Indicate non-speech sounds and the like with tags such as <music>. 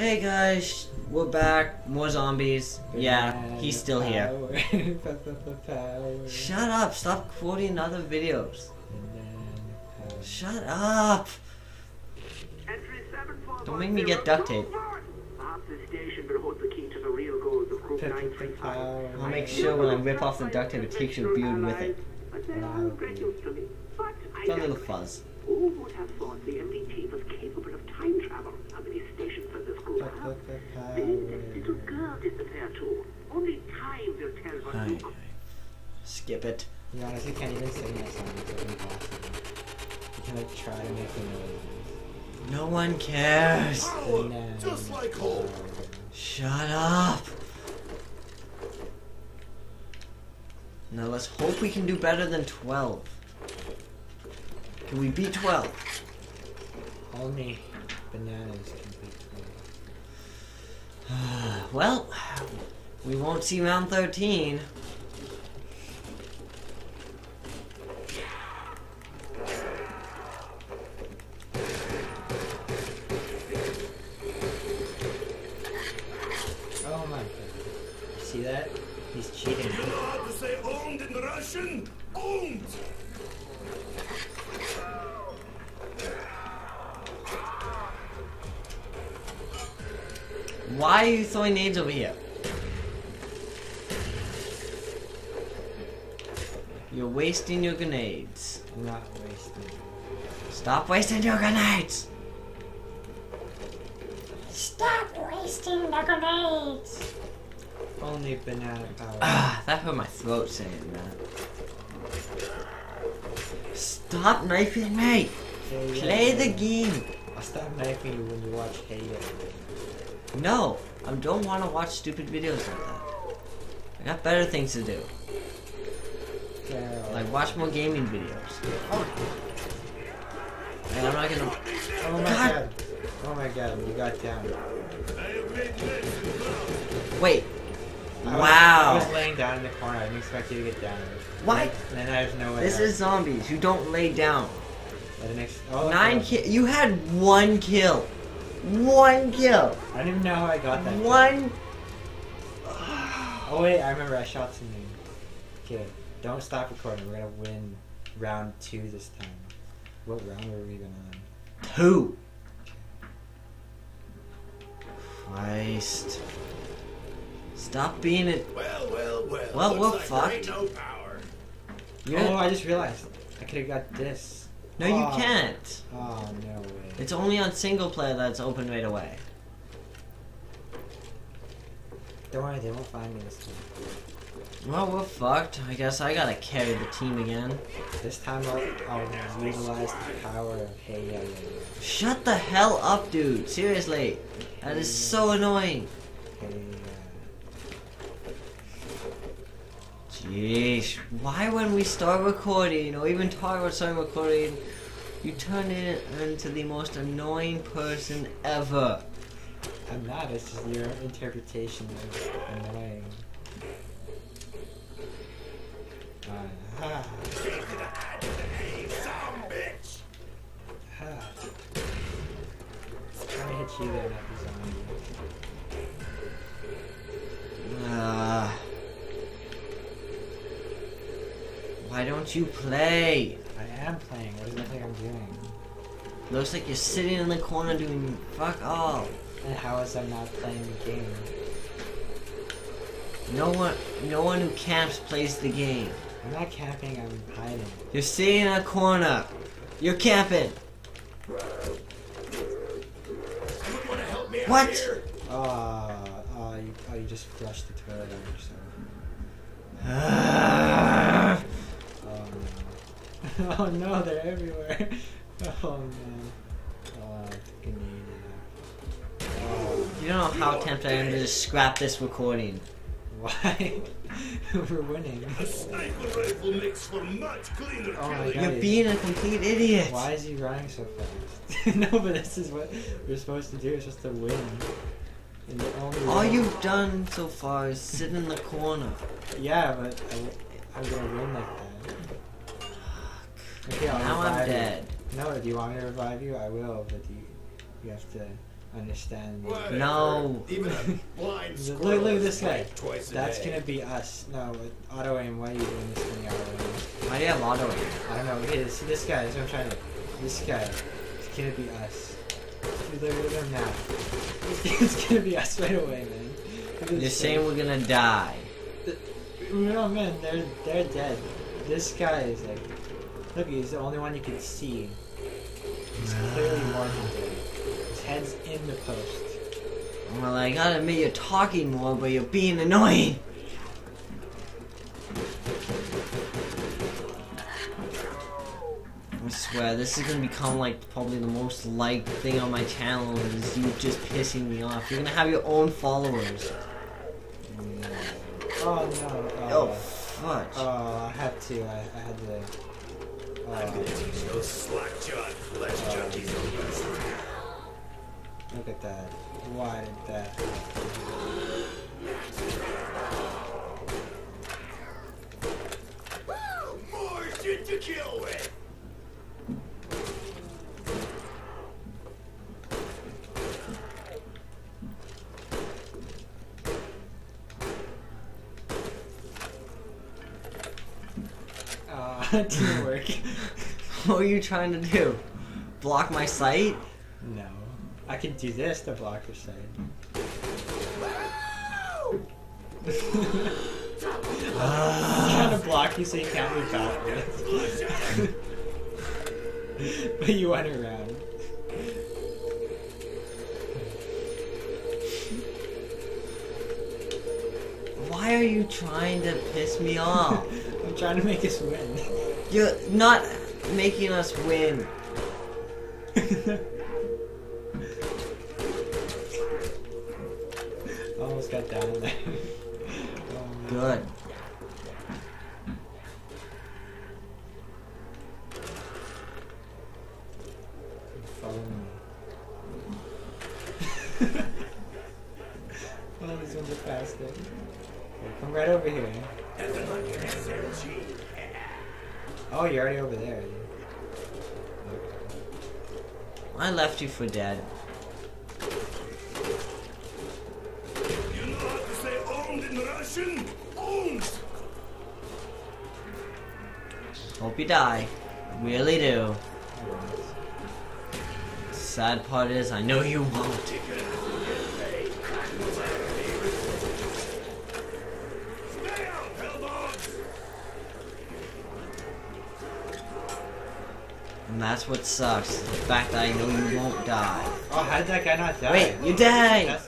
Hey guys, we're back. More zombies. Yeah, he's still here. here. <laughs> Shut up. Stop quoting other videos. Shut up. Don't make me get duct tape. Perhaps the station will hold the key to the real goals of Group 935. I'll make sure when I rip off the duct tape, it takes your beard with it. But they are great use to me. But I It's a little fuzz. Who would have thought the MDT was capable of time travel? How many stations does this group have? Did that little girl disappear too? Only time will tell what Hi. you Skip it. You honestly can't even sing that song. It's like impossible. You can like try to make the noise. No one cares. Just like home. Shut up. Now let's hope we can do better than 12. Can we beat 12? Only bananas can beat twelve. <sighs> well, we won't see round 13. Oh my god. See that? He's cheating. You know how to say owned in Russian? Owned! Why are you throwing nades over here? You're wasting your grenades. I'm not wasting. Stop wasting your grenades! Stop wasting the grenades! Only banana power. Ah, that hurt my throat saying that. Stop knifing me! Hey, yeah, Play the game! I'll stop knifing you when you watch Hey Ya. No, I don't want to watch stupid videos like that. I got better things to do. Girl. Like watch more gaming videos. And I'm not gonna. oh my God. god. Oh my god, you got down. I have made this Wait. I was- I was laying down in the corner. I didn't expect you to get down. What? And then I was nowhere. This is zombies. You don't lay down. Oh, Nine kill. You had one kill. One kill. I don't even know how I got that. kill. One. Oh wait, I remember I shot something. Okay, don't stop recording. We're gonna win round two this time. What round were we even on? Two. Christ. Stop being it. Well, well, well. Well, Looks we're like fucked. no power. You're, Oh, I just realized I could have got this. no, you Oh. can't. Oh no way. It's only on single player that's open right away. Don't worry, they won't find me this time. Well, we're fucked. I guess I gotta carry the team again. This time I'll, I'll utilize the power of Hey Ya Ya Ya. Shut the hell up, dude. Seriously. That is so annoying. Hey Jeez. Why when we start recording or even talk about starting recording, you turn it into the most annoying person ever. I'm not. It's just your interpretation of annoying. Uh, ha, Hey, some bitch! ha. Trying to hit you there, not the zombie. Uh, why don't you play? I am playing. What does it think I'm doing? Looks like you're sitting in the corner doing fuck all. And how is I not playing the game? No one, no one who camps plays the game. I'm not camping, I'm hiding. You're sitting in a corner. You're camping. Someone help me out What? Oh, oh, you, oh, you just flushed the toilet on yourself. <laughs> Oh no. they're everywhere. <laughs> Oh man. Oh, it's a grenade. yeah. Oh, you don't know how tempted I am to just scrap this recording. why? <laughs> We're winning. A sniper rifle makes for much cleaner oh my God, You're being a complete idiot. Why is he running so fast? no, but this is what we're supposed to do. It's just to win. And only All way- you've done so far is sit in the corner. Yeah, but I, am gonna win like that. Okay, I'll now I'm revive you. dead. No, do you want me to revive you? I will, but you you have to understand. Whatever. No. Even a <laughs> blind Look, squirrel look at this guy. Twice a That's day. gonna be us. No, with auto aim. Why are you doing this thing auto aim? Why do you have auto aim? I don't know. Look at this. See this guy. That's what I'm trying to. This guy. It's gonna be us. Dude, Look look at him now. <laughs> It's gonna be us right away, man. Look at You're this saying we're gonna die. No man, they're they're dead. This guy is like, look, he's the only one you can see. He's ah. clearly marking there. His head's in the post. Well, I gotta admit you're talking more, but you're being annoying. I swear, this is gonna become like probably the most liked thing on my channel is you just pissing me off. You're gonna have your own followers. Oh no. Oh, Oh, fudge. oh I had to. I, I had to. I'm gonna teach those slack-jawed flesh junkies a lesson. look at that. Why did that? More shit to kill with. Uh, didn't work. What are you trying to do? Block my sight? no. I can do this to block your side. I'm <laughs> trying to block you so you can't move backwards. <laughs> but you went around. Why are you trying to piss me off? Trying to make us win. You're not making us win. <laughs> Almost got down there. Um, <laughs> Good. Follow me. oh, these ones are faster. Come right over here. Nothing like an SMG. Oh, you're already over there. I left you for dead. You know how to say owned in Russian? Owned! Hope you die. Really do. Sad part is, I know you won't. That's what sucks. The fact that I know you won't die. Oh, how did that guy not die? Wait, you died! That's